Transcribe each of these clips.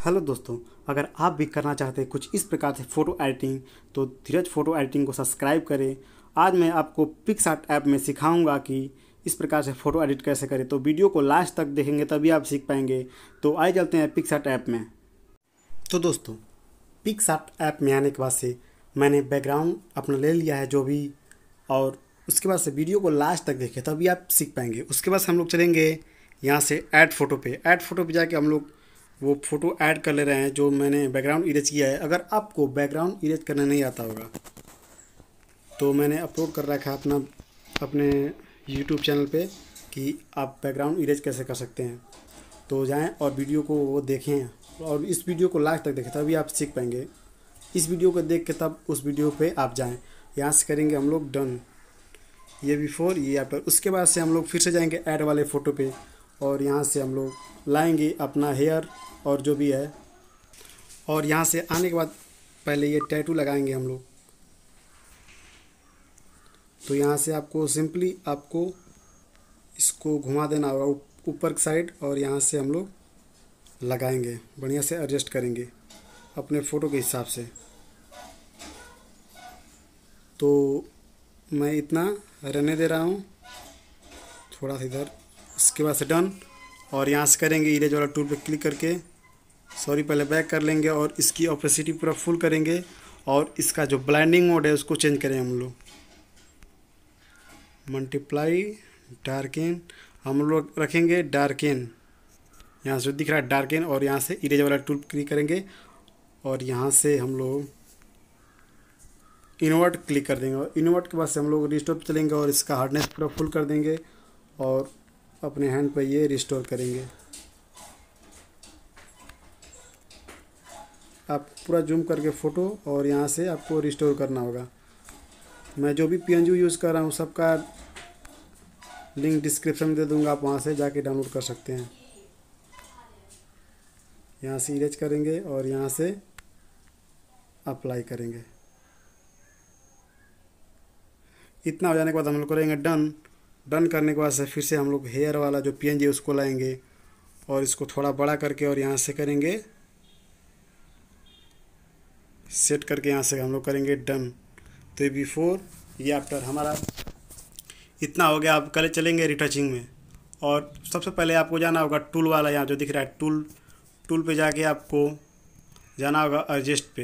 Hello दोस्तों, अगर आप भी करना चाहते हैं कुछ इस प्रकार से फ़ोटो एडिटिंग तो धीरज फ़ोटो एडिटिंग को सब्सक्राइब करें। आज मैं आपको पिक्सआर्ट ऐप में सिखाऊँगा कि इस प्रकार से फ़ोटो एडिट कैसे करें। तो वीडियो को लास्ट तक देखेंगे, तभी आप सीख पाएँगे। तो आइए चलते हैं पिक्सआर्ट ऐप में। तो दोस्तों पिक्सआर्ट ऐप में आने के बाद से मैंने बैकग्राउंड अपना ले लिया है जो भी, और उसके बाद से वीडियो को लास्ट तक देखें, तभी आप सीख पाएँगे। उसके बाद हम लोग चलेंगे यहाँ से ऐड फ़ोटो पे। ऐड फ़ोटो पे जाके हम लोग वो फ़ोटो ऐड कर ले रहे हैं, जो मैंने बैकग्राउंड इरेज किया है। अगर आपको बैकग्राउंड इरेज करना नहीं आता होगा तो मैंने अपलोड कर रखा है अपना, अपने यूट्यूब चैनल पे, कि आप बैकग्राउंड इरेज कैसे कर सकते हैं। तो जाएँ और वीडियो को वो देखें, और इस वीडियो को लास्ट तक देखें, तभी आप सीख पाएँगे। इस वीडियो को देख के तब उस वीडियो पे आप जाएँ। यहाँ से करेंगे हम लोग डन ये बिफोर ये आफ्टर उसके बाद से हम लोग फिर से जाएँगे ऐड वाले फ़ोटो पे। और यहाँ से हम लोग लाएँगे अपना हेयर और जो भी है। और यहाँ से आने के बाद पहले ये टैटू लगाएँगे हम लोग। तो यहाँ से आपको सिंपली आपको इसको घुमा देना होगा ऊपर की साइड और यहाँ से हम लोग लगाएँगे। बढ़िया से एडजस्ट करेंगे अपने फ़ोटो के हिसाब से। तो मैं इतना रहने दे रहा हूँ। थोड़ा सा इधर। उसके बाद से डन और यहाँ से करेंगे इरेज वाला टूल पे क्लिक करके. सॉरी पहले बैक कर लेंगे और इसकी ऑपोसिटी पूरा फुल करेंगे. और इसका जो ब्लाइंडिंग मोड है, उसको चेंज करें हम लोग. मल्टीप्लाई डार्किन हम लोग रखेंगे डार्किन यहाँ से दिख रहा है डार्किन और यहाँ से इरेज वाला टूल क्लिक करेंगे. और यहाँ से हम लोग इन्वर्ट क्लिक कर देंगे. और इन्वर्ट के बाद से हम लोग रिस्टोर चलेंगे और इसका हार्डनेस पूरा फुल कर देंगे. और अपने हैंड पर ये रिस्टोर करेंगे। आप पूरा जूम करके फ़ोटो और यहाँ से आपको रिस्टोर करना होगा। मैं जो भी पी यूज़ कर रहा हूँ, सबका लिंक डिस्क्रिप्शन में दे दूँगा, आप वहाँ से जाके डाउनलोड कर सकते हैं। यहाँ से इरेज करेंगे और यहाँ से अप्लाई करेंगे। इतना हो जाने के बाद हम लोग करेंगे डन डन करने के बाद से फिर से हम लोग हेयर वाला जो पीएनजी उसको लाएँगे और इसको थोड़ा बड़ा करके और यहाँ से करेंगे। सेट करके यहाँ से हम लोग करेंगे डन। तो ये बिफोर ये आफ्टर हमारा इतना हो गया। आप कल चलेंगे रिटचिंग में। और सबसे पहले आपको जाना होगा टूल वाला यहाँ जो दिख रहा है टूल टूल पे जाके आपको जाना होगा एडजस्ट पे।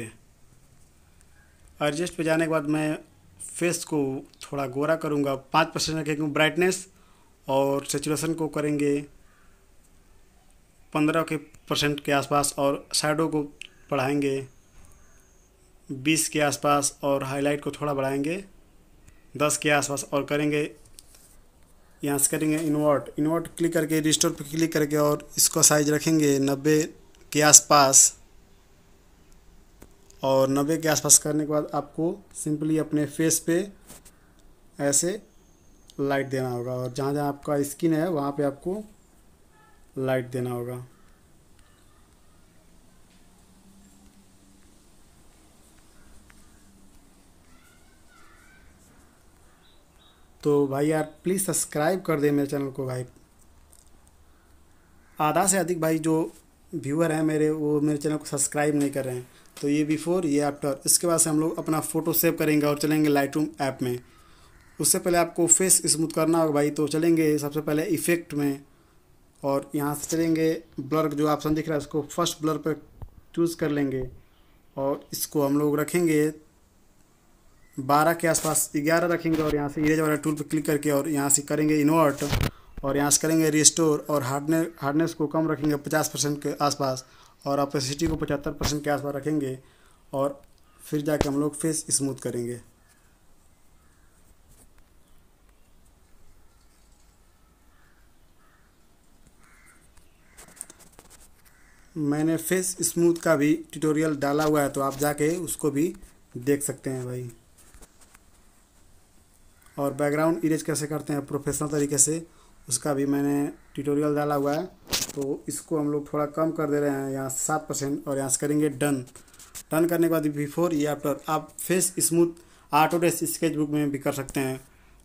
एडजस्ट पे जाने के बाद मैं फेस को थोड़ा गोरा करूँगा। पाँच परसेंट रखेंगे ब्राइटनेस और सेचुरेशन को करेंगे। पंद्रह के परसेंट के आसपास और साइडों को बढ़ाएँगे। बीस के आसपास और हाईलाइट को थोड़ा बढ़ाएँगे। दस के आसपास और करेंगे। यहाँ से करेंगे इन्वर्ट इन्वर्ट क्लिक करके रिस्टोर पर क्लिक करके और इसका साइज़ रखेंगे नब्बे के आसपास। और नब्बे के आसपास करने के बाद आपको सिंपली अपने फेस पे ऐसे लाइट देना होगा और जहाँ जहाँ आपका स्किन है, वहाँ पे आपको लाइट देना होगा। तो भाई यार प्लीज़ सब्सक्राइब कर दे मेरे चैनल को भाई। आधा से अधिक भाई जो व्यूअर हैं मेरे, वो मेरे चैनल को सब्सक्राइब नहीं कर रहे हैं। तो ये बिफोर ये आफ्टर इसके बाद से हम लोग अपना फ़ोटो सेव करेंगे और चलेंगे लाइट ऐप में. उससे पहले आपको फेस स्मूथ करना होगा भाई तो चलेंगे सबसे पहले इफ़ेक्ट में. और यहाँ से चलेंगे ब्लर जो ऑप्शन दिख रहा है, उसको फ़र्स्ट ब्लर पर चूज़ कर लेंगे. और इसको हम लोग रखेंगे बारह के आसपास, ग्यारह रखेंगे और यहाँ से इरेज वाला टूल पर क्लिक करके और यहाँ से करेंगे इन्वर्ट और यहाँ से करेंगे रिस्टोर और हार्डने हार्डनेस को कम रखेंगे पचास परसेंट के आसपास. और अपोसिटी को पचहत्तर परसेंट के आसपास रखेंगे और फिर जाके हम लोग फेस स्मूथ करेंगे। मैंने फेस स्मूथ का भी ट्यूटोरियल डाला हुआ है तो आप जाके उसको भी देख सकते हैं भाई। और बैकग्राउंड इरेज कैसे करते हैं, प्रोफेशनल तरीके से, उसका भी मैंने ट्यूटोरियल डाला हुआ है। तो इसको हम लोग थोड़ा कम कर दे रहे हैं, यहाँ सात परसेंट और यहाँ से करेंगे डन डन करने के बाद बिफोर या आफ्टर आप face smooth Autodesk sketchbook में भी कर सकते हैं।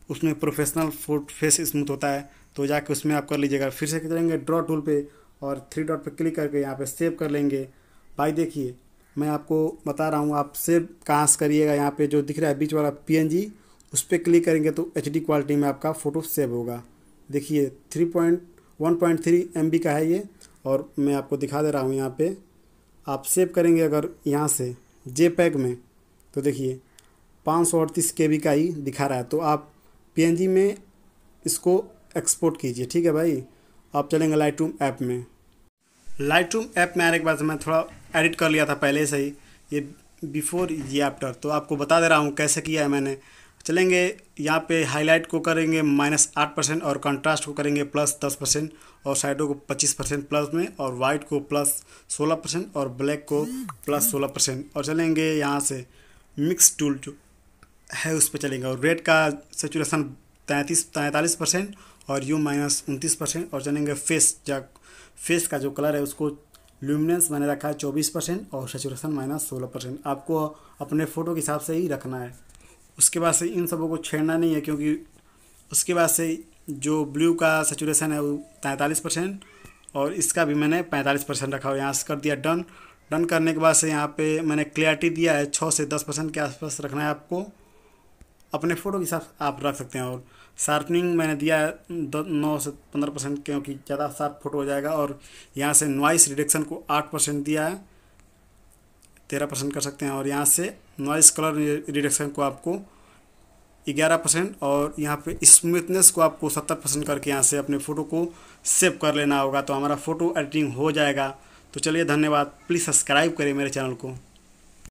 उसमें प्रोफेशनल फोट फेस स्मूथ होता है तो जाके उसमें आप कर लीजिएगा। फिर से करेंगे ड्रॉ टूल पे और थ्री डॉट पे क्लिक करके यहाँ पे सेव कर लेंगे। भाई देखिए, मैं आपको बता रहा हूँ, आप सेव कहाँ से करिएगा, यहाँ पे जो दिख रहा है बीच वाला पीएनजी उस पर क्लिक करेंगे तो एचडी क्वालिटी में आपका फ़ोटो सेव होगा। देखिए three point one point three M B का है ये, और मैं आपको दिखा दे रहा हूँ यहाँ पे। आप सेव करेंगे अगर यहाँ से जे पैक में तो देखिए, पाँच सौ अड़तीस के बी का ही दिखा रहा है। तो आप PNG में इसको एक्सपोर्ट कीजिए, ठीक है भाई? आप चलेंगे लाइट रूम ऐप में। लाइट रूम ऐप में आने के बाद मैं थोड़ा एडिट कर लिया था पहले से ही, ये बिफोर ये आफ्टर तो आपको बता दे रहा हूँ कैसे किया है मैंने। चलेंगे, यहाँ पे हाईलाइट को करेंगे माइनस आठ परसेंट और कंट्रास्ट को करेंगे प्लस दस परसेंट और साइडों को पच्चीस परसेंट प्लस में और वाइट को प्लस सोलह परसेंट और ब्लैक को प्लस सोलह परसेंट और चलेंगे यहाँ से मिक्स टूल जो है उस पर चलेंगे और रेड का सेचुरेशन तैंतीस, तैंतालीस परसेंट और यू माइनस उनतीस परसेंट और चलेंगे फेस जा फेस का जो कलर है उसको ल्यूमिनेंस मैंने रखा है चौबीस परसेंट और सेचुरेशन माइनस सोलह परसेंट आपको अपने फ़ोटो के हिसाब से ही रखना है। उसके बाद से इन सबों को छेड़ना नहीं है क्योंकि उसके बाद से जो ब्लू का सेचुरेशन है वो तैंतालीस परसेंट और इसका भी मैंने पैंतालीस परसेंट रखा हुआ यहाँ से कर दिया डन डन करने के बाद से यहाँ पे मैंने क्लियरिटी दिया है छः से दस परसेंट के आसपास रखना है आपको। अपने फ़ोटो के साथ आप रख सकते हैं और शार्पनिंग मैंने दिया है नौ से पंद्रह परसेंट, क्योंकि ज़्यादा शार्प फ़ोटो हो जाएगा और यहाँ से नॉइस रिडक्शन को आठ परसेंट दिया है। तेरह परसेंट कर सकते हैं और यहाँ से नॉइस कलर रिडक्शन को आपको ग्यारह परसेंट और यहाँ पे स्मूथनेस को आपको सत्तर परसेंट करके यहाँ से अपने फ़ोटो को सेव कर लेना होगा। तो हमारा फ़ोटो एडिटिंग हो जाएगा। तो चलिए धन्यवाद। प्लीज़ सब्सक्राइब करें मेरे चैनल को।